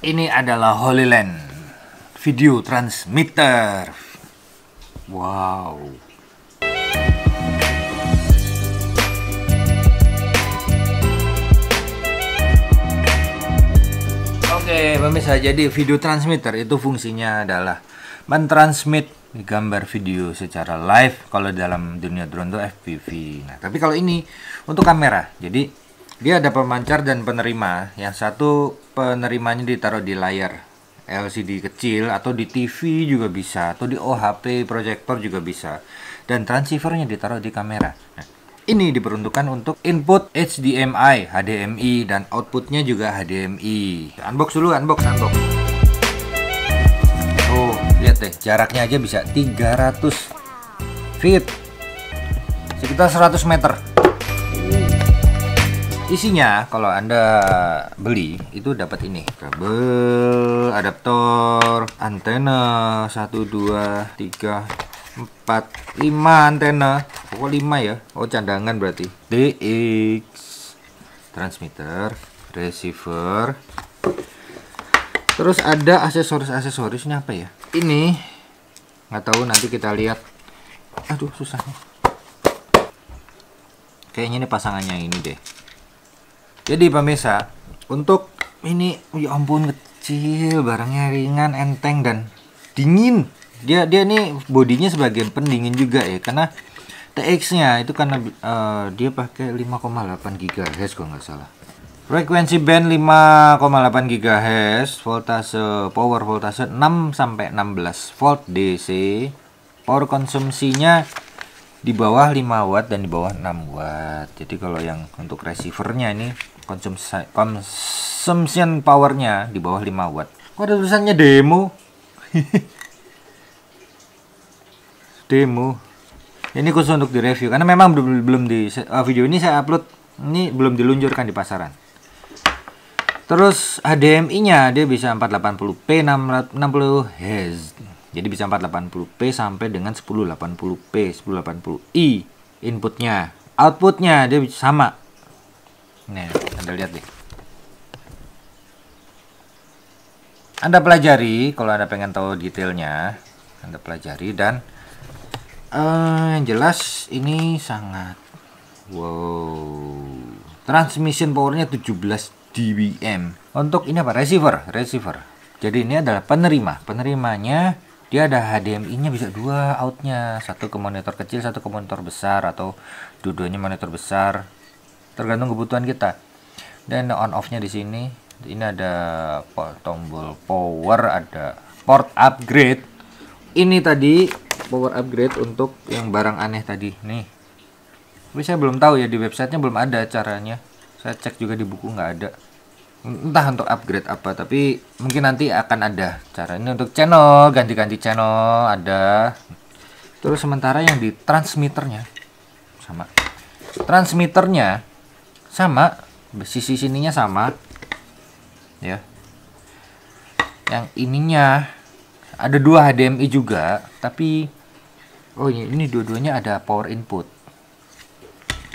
Ini adalah Holyland video transmitter. Wow. Oke, pemirsa, jadi video transmitter itu fungsinya adalah mentransmit gambar video secara live kalau dalam dunia drone itu FPV. Nah, tapi kalau ini untuk kamera. Jadi dia ada pemancar dan penerima. Yang satu penerimanya ditaruh di layar LCD kecil atau di TV juga bisa atau di OHP proyektor juga bisa. Dan transceivernya ditaruh di kamera. Nah, ini diperuntukkan untuk input HDMI, HDMI dan outputnya juga HDMI. Unbox dulu, unbox, unbox. Oh, lihat deh, jaraknya aja bisa 300 feet. Sekitar 100 meter. Isinya kalau Anda beli itu dapat ini, kabel, adaptor, antena 1 2 3 4 5 antena. Pokok 5 ya. Oh, candangan berarti. DX transmitter, receiver. Terus ada aksesoris-aksesorisnya apa ya? Ini nggak tahu nanti kita lihat. Aduh, susah. Kayaknya ini pasangannya ini deh. Jadi pemirsa, untuk ini ya ampun kecil, barangnya ringan, enteng dan dingin. Dia dia nih bodinya sebagai pendingin juga ya karena TX-nya itu karena uh, dia pakai 5,8 GHz kalau nggak salah. Frekuensi band 5,8 GHz, voltase power voltase 6 sampai 16 volt DC. Power konsumsinya di bawah 5 watt dan di bawah 6 watt. Jadi kalau yang untuk receivernya ini konsumsi consumption powernya di bawah 5 watt. Kok ada tulisannya demo? demo. Ini khusus untuk direview karena memang belum belum di uh, video ini saya upload ini belum diluncurkan di pasaran. Terus HDMI-nya dia bisa 480p 60 Hz. Jadi bisa 480p sampai dengan 1080p, 1080i inputnya. Outputnya dia sama. Nih, Anda lihat deh. Anda pelajari kalau Anda pengen tahu detailnya, Anda pelajari dan uh, yang jelas ini sangat wow. Transmission powernya 17 dBm. Untuk ini apa? Receiver, receiver. Jadi ini adalah penerima. Penerimanya dia ada HDMI-nya bisa dua outnya, satu ke monitor kecil, satu ke monitor besar atau dua-duanya monitor besar, tergantung kebutuhan kita. Dan on off-nya di sini, ini ada tombol power, ada port upgrade. Ini tadi power upgrade untuk yang barang aneh tadi nih. Tapi saya belum tahu ya di websitenya belum ada caranya. Saya cek juga di buku nggak ada entah untuk upgrade apa tapi mungkin nanti akan ada cara. Ini untuk channel ganti-ganti channel ada. Terus sementara yang di transmitternya sama. Transmitternya sama sisi sininya sama ya. Yang ininya ada dua HDMI juga tapi oh ini dua-duanya ada power input.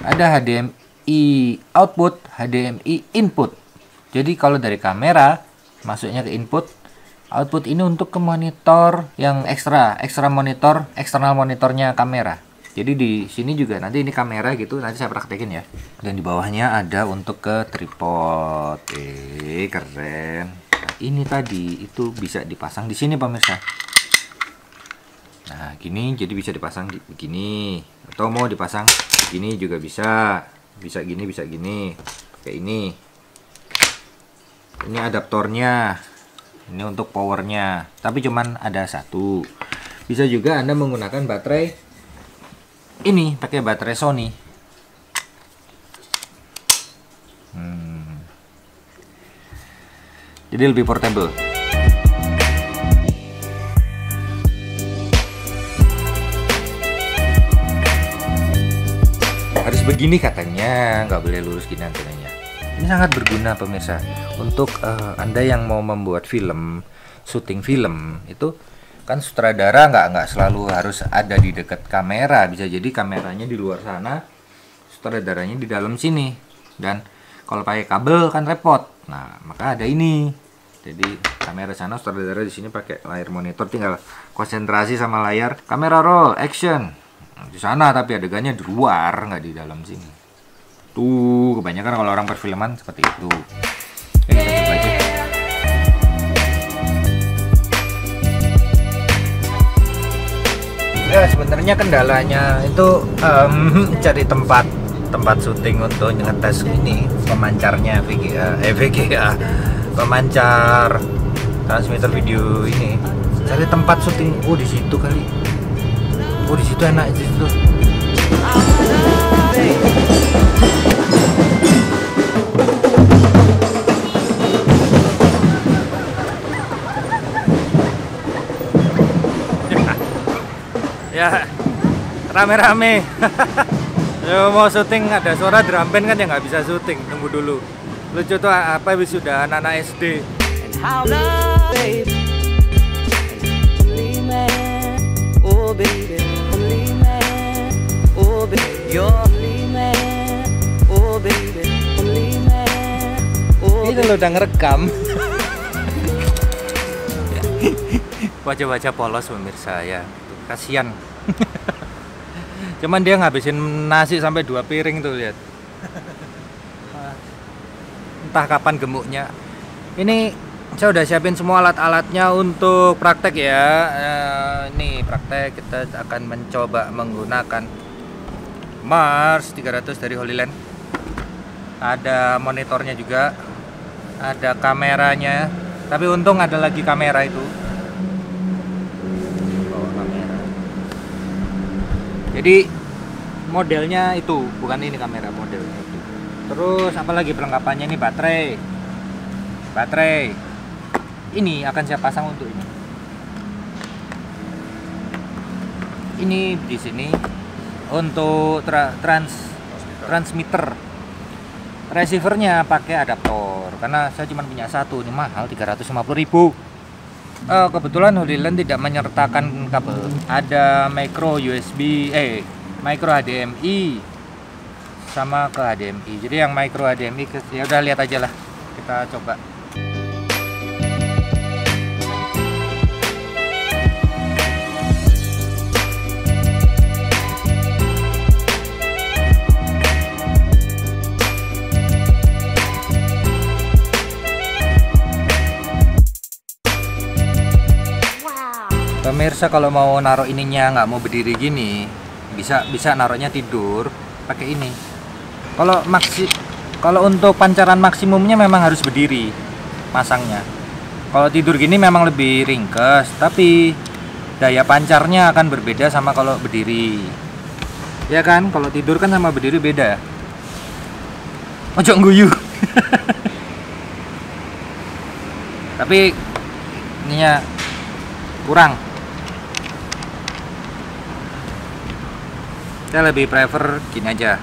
Ada HDMI output HDMI input jadi kalau dari kamera masuknya ke input, output ini untuk ke monitor yang ekstra, ekstra monitor, eksternal monitornya kamera. Jadi di sini juga nanti ini kamera gitu, nanti saya praktekin ya. Dan di bawahnya ada untuk ke tripod. Eh, keren. Nah, ini tadi itu bisa dipasang di sini pemirsa. Nah, gini jadi bisa dipasang di begini. Atau mau dipasang gini juga bisa. Bisa gini, bisa gini. Kayak ini ini adaptornya. Ini untuk powernya. Tapi cuman ada satu. Bisa juga anda menggunakan baterai ini pakai baterai Sony. Hmm. jadi lebih portable. Harus begini katanya nggak boleh lurus gini antenanya ini sangat berguna pemirsa untuk uh, anda yang mau membuat film syuting film itu kan sutradara nggak nggak selalu harus ada di dekat kamera bisa jadi kameranya di luar sana sutradaranya di dalam sini dan kalau pakai kabel kan repot nah maka ada ini Jadi kamera sana sutradara di sini pakai layar monitor tinggal konsentrasi sama layar. Kamera roll, action. Di sana tapi adegannya di luar nggak di dalam sini. Tuh kebanyakan kalau orang perfilman seperti itu. Eh, kita coba aja. Ya sebenarnya kendalanya itu em, cari tempat tempat syuting untuk ngetes ini pemancarnya VGA eh VGA pemancar transmitter video ini. Cari tempat syuting. Oh di situ kali. Oh di situ enak di situ ya rame-rame. Ya mau syuting ada suara drum band kan ya nggak bisa syuting tunggu dulu. Lucu tuh apa wis sudah anak-anak SD. Oh. Oh. Oh, ini lo udah ngerekam. Wajah-wajah polos pemirsa ya kasihan. Cuman dia ngabisin nasi sampai dua piring tuh lihat. Entah kapan gemuknya. Ini saya udah siapin semua alat-alatnya untuk praktek ya. Eh, ini praktek kita akan mencoba menggunakan Mars 300 dari Holy Land. Ada monitornya juga ada kameranya. Tapi untung ada lagi kamera itu Oh, kamera. Jadi modelnya itu bukan ini kamera modelnya itu. Terus apalagi perlengkapannya ini baterai. Baterai. Ini akan saya pasang untuk ini. Ini di sini untuk tra- trans transmitter. Receivernya pakai adaptor karena saya cuma punya satu ini mahal 350.000 Eh, kebetulan Holy Land tidak menyertakan kabel. Ada micro USB eh micro HDMI sama ke HDMI jadi yang micro HDMI ya udah lihat aja lah. Kita coba Pemirsa kalau mau naruh ininya nggak mau berdiri gini, bisa bisa naruhnya tidur pakai ini. Kalau maksi kalau untuk pancaran maksimumnya memang harus berdiri masangnya. Kalau tidur gini memang lebih ringkes, tapi daya pancarnya akan berbeda sama kalau berdiri. Ya kan? Kalau tidur kan sama berdiri beda. Ojo guyu. tapi ininya kurang saya lebih prefer gini aja.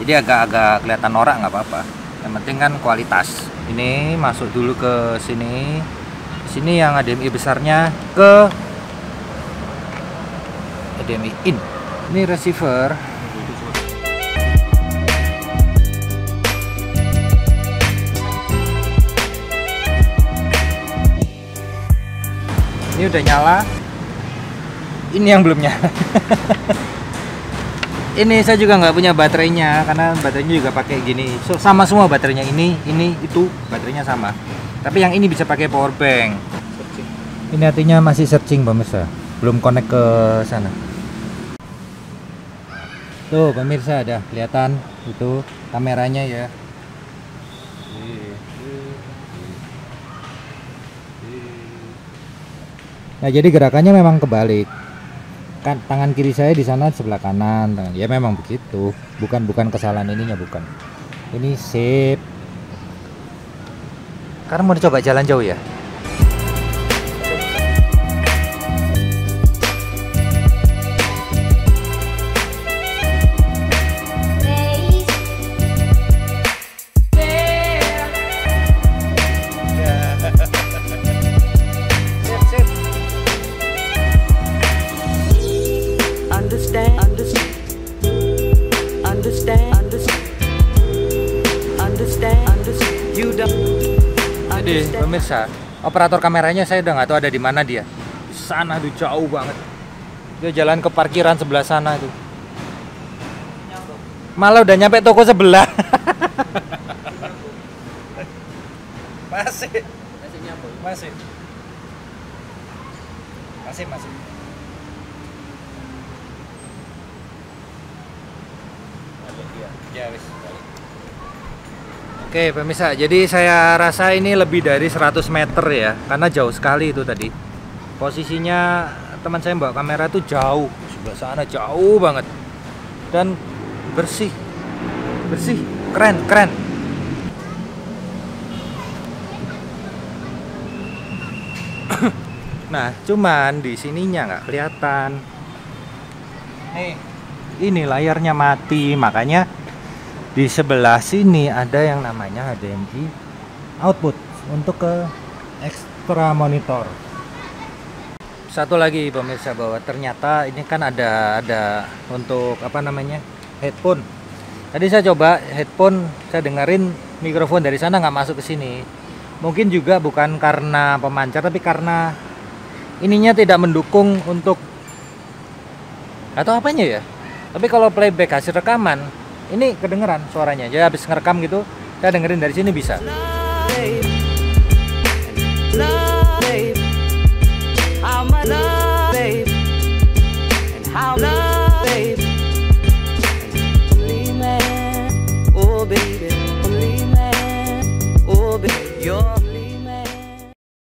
Jadi agak-agak kelihatan norak nggak apa-apa. Yang penting kan kualitas. Ini masuk dulu ke sini. Sini yang HDMI besarnya ke HDMI in. Ini receiver. Ini udah nyala. Ini yang belum nyala ini saya juga nggak punya baterainya karena baterainya juga pakai gini. So, sama semua baterainya ini ini itu baterainya sama. Tapi yang ini bisa pakai power bank. Ini artinya masih searching pemirsa belum connect ke sana? Tuh pemirsa ada. Kelihatan itu kameranya ya. Nah, jadi gerakannya memang kebalik. Kan tangan kiri saya di sana sebelah kanan. Ya memang begitu. Bukan bukan kesalahan ininya bukan. Ini sip. Karena mau dicoba jalan jauh ya. Jadi pemirsa, operator kameranya saya udah nggak tahu ada di mana dia. Di sana tuh jauh banget. Dia jalan ke parkiran sebelah sana tuh. Malah udah nyampe toko sebelah. Masih. Masih. Masih masih. Ya, wis. Oke pemirsa, jadi saya rasa ini lebih dari 100 meter ya Karena jauh sekali itu tadi. Posisinya teman saya bawa kamera tuh jauh Sebelah sana jauh banget. Dan bersih Bersih, keren, keren. Nah, cuman di sininya nggak kelihatan. Nih, ini layarnya mati, makanya di sebelah sini ada yang namanya HDMI output untuk ke extra monitor. Satu lagi pemirsa bahwa ternyata ini kan ada ada untuk apa namanya headphone. Tadi saya coba headphone, saya dengerin mikrofon dari sana nggak masuk ke sini. Mungkin juga bukan karena pemancar, tapi karena ininya tidak mendukung untuk atau apanya ya. Tapi kalau playback hasil rekaman, ini kedengeran suaranya. Jadi habis ngerekam gitu saya dengerin dari sini bisa. Love,